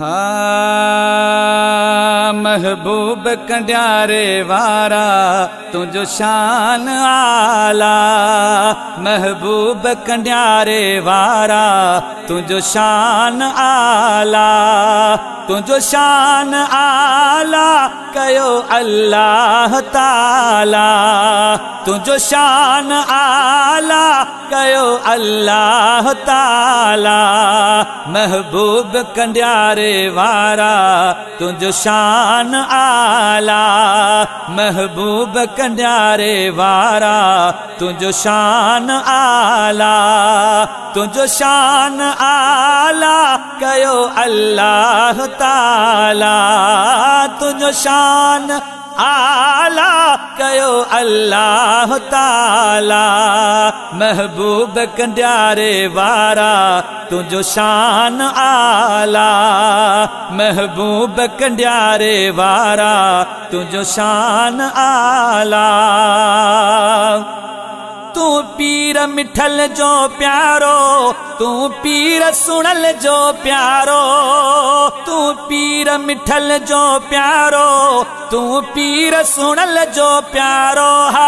ها محبوب ڪنڊياري وارا تنهنجو شان اعليٰ. محبوب ڪنڊياري وارا تنهنجو شان اعليٰ. تنهنجو شان اعليٰ ڪيو الله تالا. تنهنجو شان اعليٰ ڪيو الله تالا. محبوب ڪنڊياري وارا تنهنجو شان اعليٰ. محبوب ڪنڊياري وارا تنهنجو شان اعليٰ. تنهنجو شان اعليٰ ڪيو الله تالا. تنهنجو شان اعليٰ ڪيو الله تالا. محبوب ڪنڊياري وارا تنهنجو شان اعليٰ. محبوب ڪنڊياري وارا تنهنجو شان اعليٰ. تون मिठल जो प्यारो तूं पीर सुणल जो प्यारो तूं पीर मिठल जो प्यारो तूं पीर सुणल जो प्यारो। हा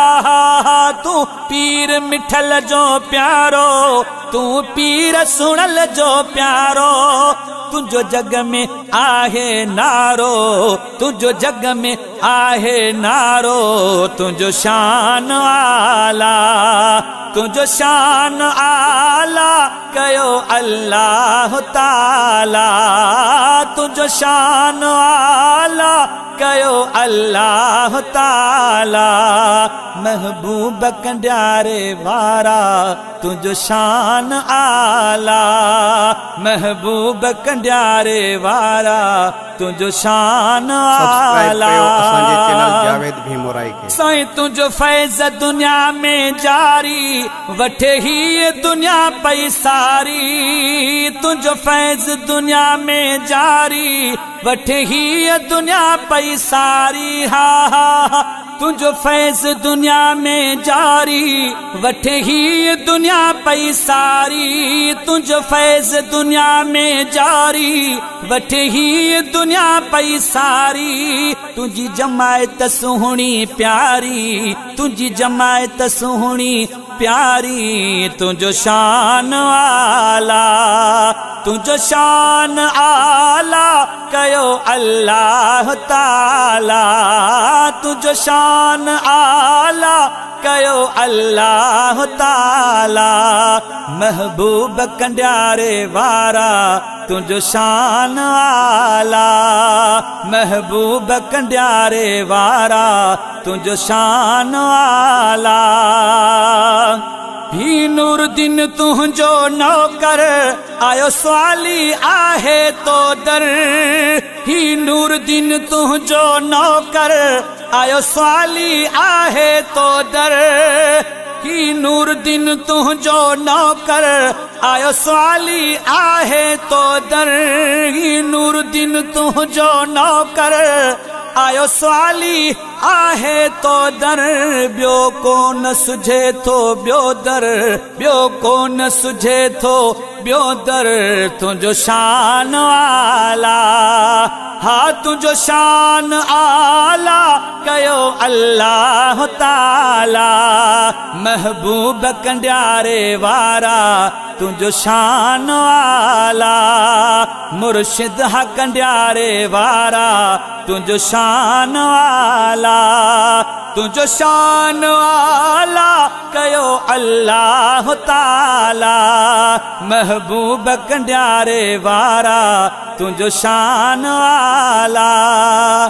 पीर मिठल जो प्यारो, तू पीर सुणल जो प्यारो। तुझो जग में आहे नारो, तुझो जग में आहे नारो। तुझो शान आला, तुझो शान आला। कयो अल्लाह ताला तुंहिंजो शान आला कयो अल्लाह ताला महबूब कंडारे वारा तुंहिंजो शान आला। महबूब कंडारे वारा तुंहिंजो शान आला। साईं तुंहिंजो फैज़ दुनिया में जारी वठे ही दुनिया पई सारी तुंहिंजो फैज़ दुनिया में जारी, वठे ही दुनिया पई सारी। हा हा तुंहिंजो फैज़ दुनिया में जारी, वठे ही दुनिया पई सारी। तुंहिंजो फैज़ दुनिया में जारी वठे ही दुनिया पई सारी। तुझी जमायत सुहिणी प्यारी, तुझी जमायत सुहिणी प्यारी। तुंहिंजो शान आला तुंहिंजो शान आला, कयो अल्लाह ताला। तुंहिंजो शान आला ڪيو الله تالا. محبوب ڪنڊياري وارا تنهنجو شان اعليٰ. محبوب ڪنڊياري وارا تنهنجو شان اعليٰ. هي نور دن تنهنجو نوڪر آيو سوالي آهي تو در ही नूर दिन तुंहिंजो नौकर, आयो सवाली आहे तो दर। ही नूर दिन तुंहिंजो नौकर, आयो सवाली आहे तो दर। ही नूर दिन तुंहिंजो नौकर, आयो सवाली آهي تو در ٻيو ڪونه سجهي ٿو ٻيو در ٻيو ڪونه سجهي ٿو ٻيو در تنهنجو شان اعليٰ. ها تنهنجو شان اعليٰ ڪيو الله تالا. محبوب ڪنڊياري وارا تنهنجو شان اعليٰ. مرشد ها ڪنڊياري وارا تنهنجو شان اعليٰ تنهنجو شان اعليٰ ڪيو الله تالا. محبوب ڪنڊياري وارا تنهنجو شان اعليٰ